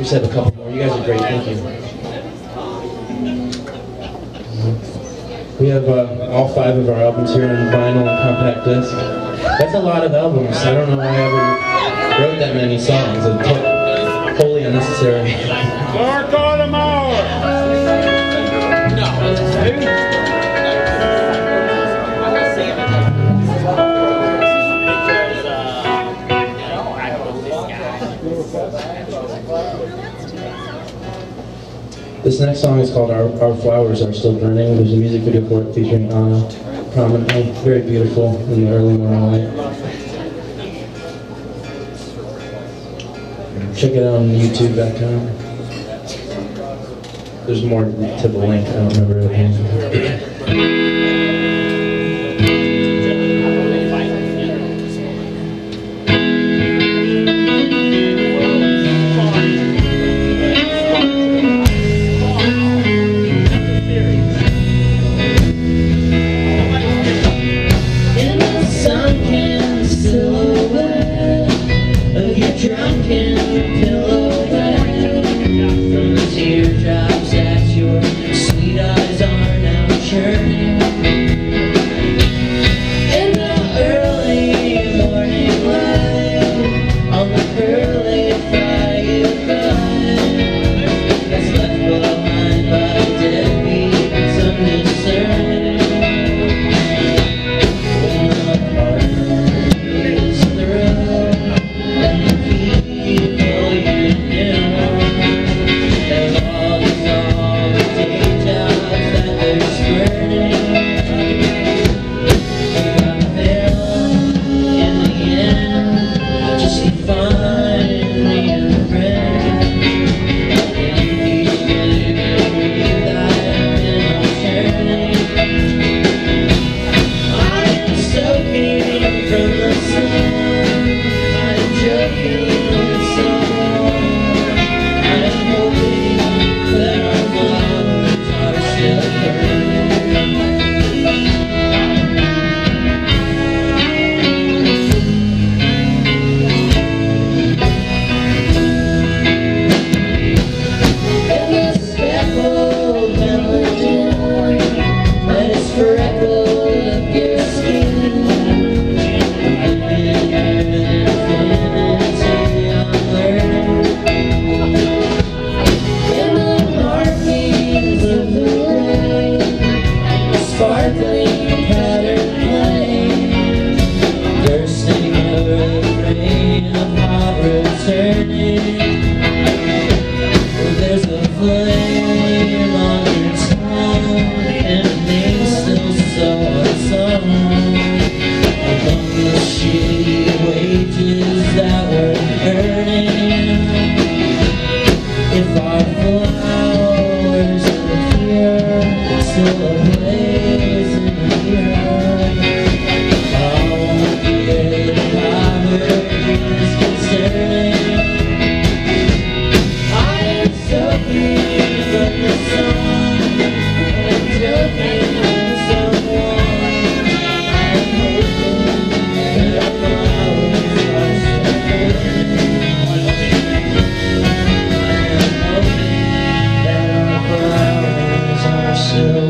just have a couple more. You guys are great. Thank you. We have uh, all five of our albums here on vinyl and compact disc. That's a lot of albums. I don't know why I ever wrote that many songs. It's to- wholly unnecessary. Mark This next song is called Our, Our Flowers Are Still Burning. There's a music video for it featuring Anna prominently. Very beautiful in the early morning light. Check it out on youtube.com. There's more to the link. I don't remember everything. so myself